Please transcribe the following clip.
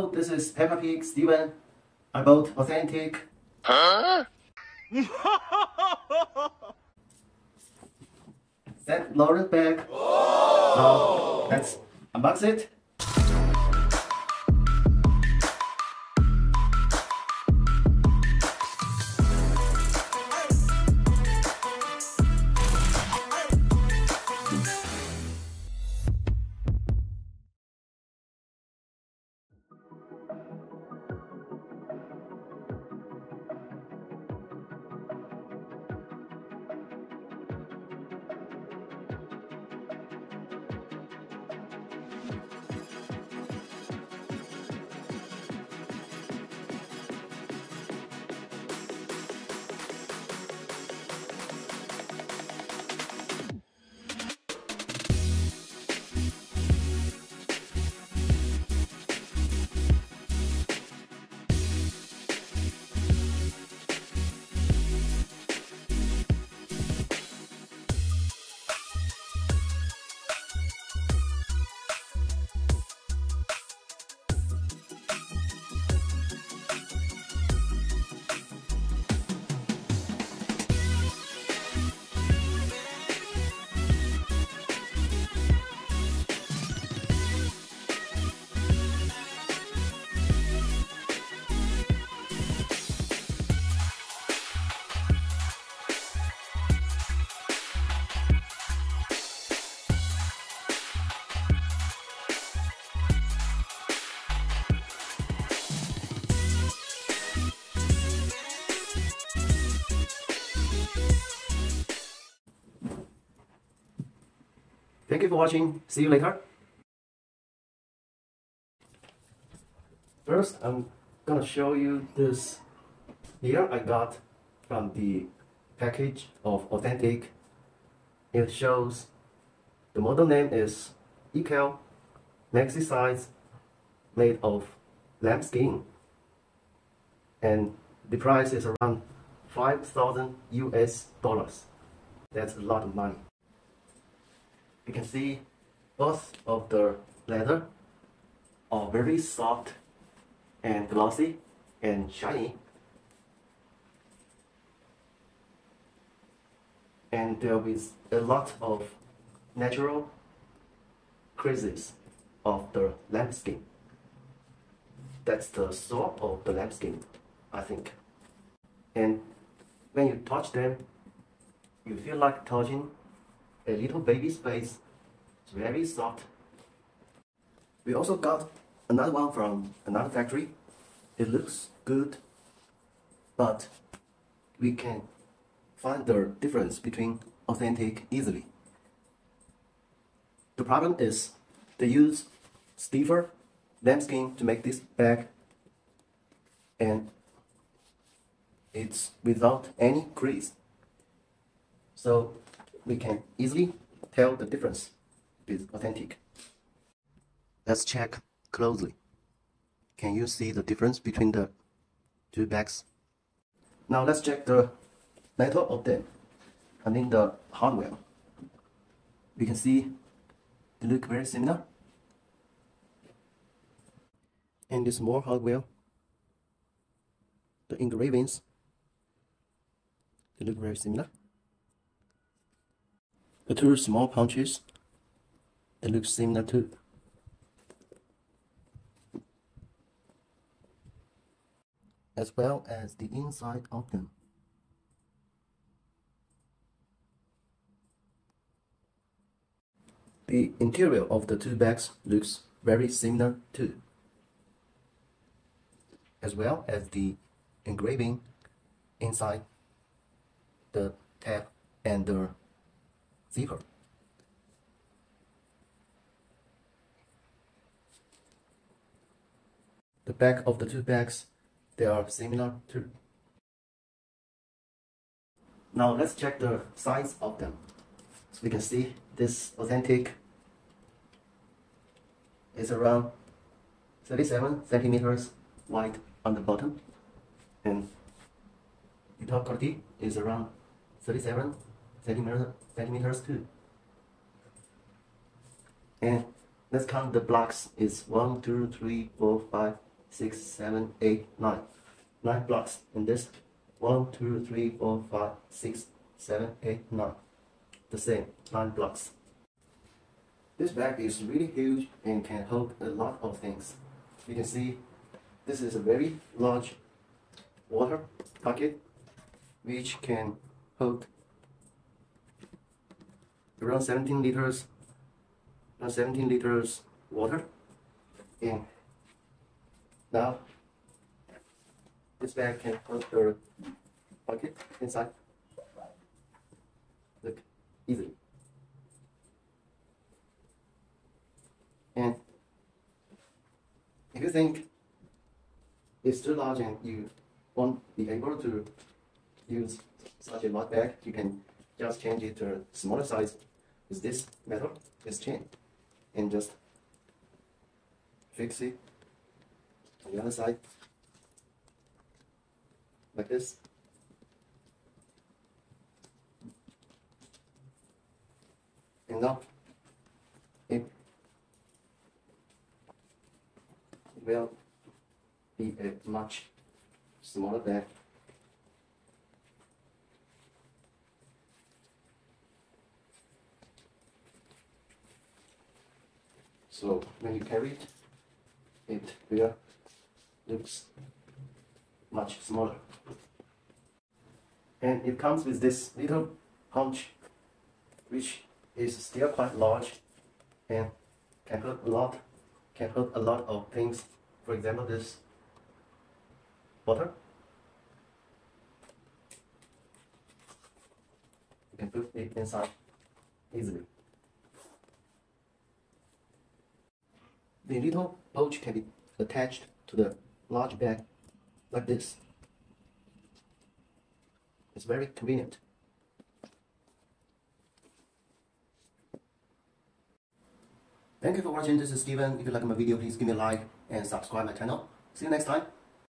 Hello, this is Peppa Pig Steven. I bought authentic. Huh? Saint Laurent bag. Oh! Now let's unbox it. Thank you for watching. See you later. First, I'm gonna show you this here I got from the package of Authentic. It shows the model name is Icare Maxi Size made of lambskin and the price is around 5,000 US dollars. That's a lot of money you can see both of the leather are very soft and glossy and shiny. And there is a lot of natural creases of the lambskin. That's the soul of the lambskin I think. And when you touch them you feel like touching a little baby space. It's very soft. We also got another one from another factory. It looks good, but we can find the difference between authentic easily. The problem is they use stiffer lambskin to make this bag and it's without any crease. So we can easily tell the difference is authentic. Let's check closely. Can you see the difference between the two bags? Now let's check the metal of them. I mean the hardware. We can see they look very similar. And this more hardware. The engravings, they look very similar. The two small punches, they look similar too. As well as the inside of them. The interior of the two bags looks very similar too. As well as the engraving inside the tab and the zipper. The back of the two bags, they are similar too. Now let's check the size of them. So we can see this authentic is around 37 centimeters wide on the bottom and the top quality is around 37 centimeter, centimeters too. And let's count the blocks. It's one, two, three, four, five, six, seven, eight, nine. 9 Nine blocks in this. One, two, three, four, five, six, seven, eight, nine. The same, nine blocks. This bag is really huge and can hold a lot of things. You can see this is a very large water bucket which can hold around 17 liters around 17 liters water. And now this bag can hold the bucket inside. Look easily. And if you think it's too large and you won't be able to use such a large bag, you can just change it to a smaller size with this metal, this chain, and just fix it on the other side like this. And now it will be a much smaller bag. So when you carry it, it will looks much smaller. And it comes with this little punch, which is still quite large and can hold a lot, can hold a lot of things. For example, this water. You can put it inside easily. The little pouch can be attached to the large bag like this. It's very convenient. Thank you for watching. This is Steven. If you like my video, please give me a like and subscribe my channel. See you next time.